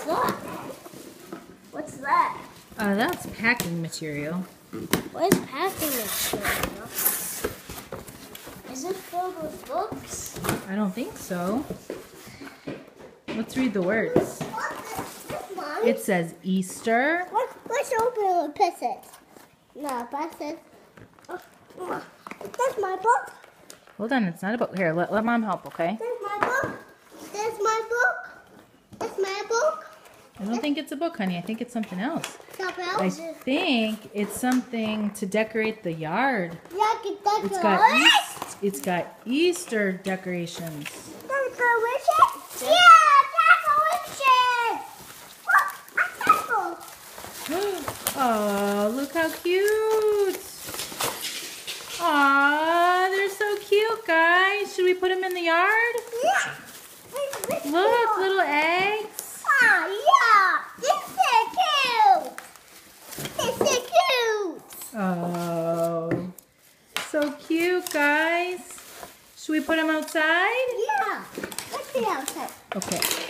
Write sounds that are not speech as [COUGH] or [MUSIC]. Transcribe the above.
What's that? What's that? Uh, that's packing material. What is packing material? Is it filled with books? I don't think so. Let's read the words. It says Easter. Let's, open it and it. No, but it. oh, that's my book. Hold on, it's not a book. Here, let, let mom help, okay? That's my book. That's my book. That's my book. I don't think it's a book, honey. I think it's something else. Something else? I think it's something to decorate the yard. Yeah, that It's got East, it's got Easter decorations. Decorations? Yeah, decorations. Look, a table. Oh, [GASPS] look how cute! Aw, they're so cute, guys. Should we put them in the yard? Yeah. Look, little eggs. Oh, yeah. This is cute. This is cute. Oh, so cute, guys. Should we put them outside? Yeah. Let's see outside. Okay.